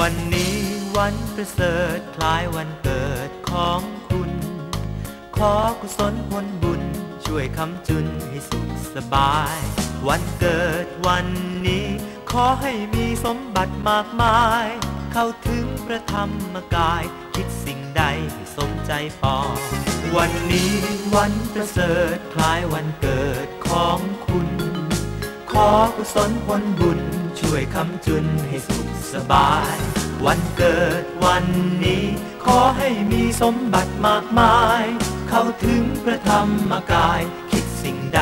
วันนี้วันประเสริฐคล้ายวันเกิดของคุณ ขอกุศลผลบุญช่วยคำจุนให้สุขสบาย วันเกิดวันนี้ ขอให้มีสมบัติมากมาย เข้าถึงพระธรรมกาย คิดสิ่งใดให้สมใจปองวันนี้วันประเสริฐคล้ายวันเกิดของคุณ ขอกุศลผลบุญ ช่วยคำจุนให้สุขสบาย วันเกิดวันนี้ ขอให้มีสมบัติมากมาย เข้าถึงพระธรรมกาย คิดสิ่งใด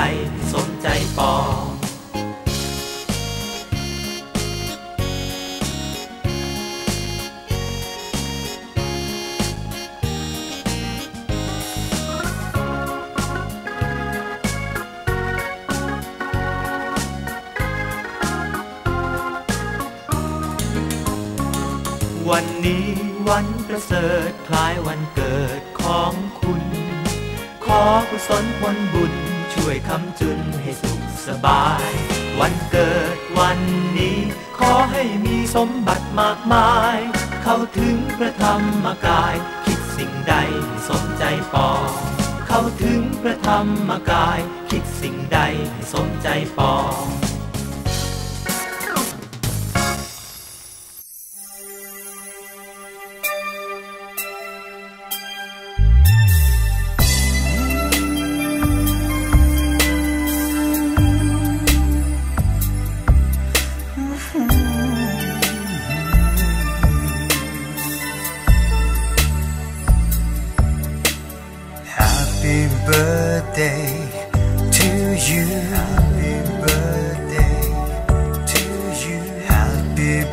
สมใจปอ วันนี้วันประเสริฐคล้ายวันเกิดของคุณ ขอกุศลผลบุญช่วยคำจุนให้สุขสบาย วันเกิดวันนี้ ขอให้มีสมบัติมากมาย เข้าถึงพระธรรมกาย คิดสิ่งใดให้สมใจปองเข้าถึงพระธรรมกาย คิดสิ่งใดให้สมใจปอง